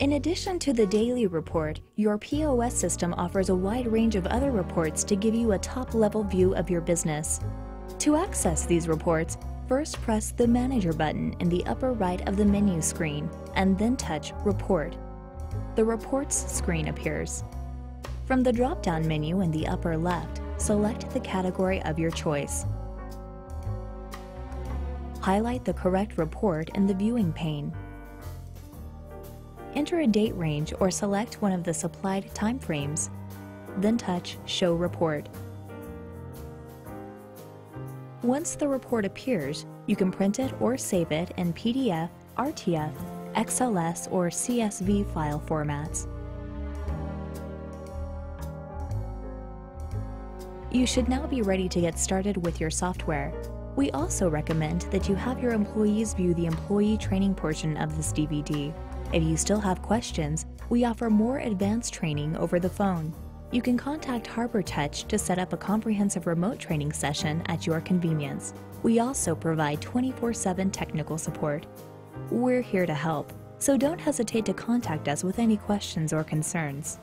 In addition to the daily report, your POS system offers a wide range of other reports to give you a top-level view of your business. To access these reports, first press the Manager button in the upper right of the menu screen and then touch Report. The Reports screen appears. From the drop-down menu in the upper left, select the category of your choice. Highlight the correct report in the viewing pane. Enter a date range or select one of the supplied timeframes. Then touch Show Report. Once the report appears, you can print it or save it in PDF, RTF, XLS, or CSV file formats. You should now be ready to get started with your software. We also recommend that you have your employees view the employee training portion of this DVD. If you still have questions, we offer more advanced training over the phone. You can contact Harbortouch to set up a comprehensive remote training session at your convenience. We also provide 24 7 technical support. We're here to help, so don't hesitate to contact us with any questions or concerns.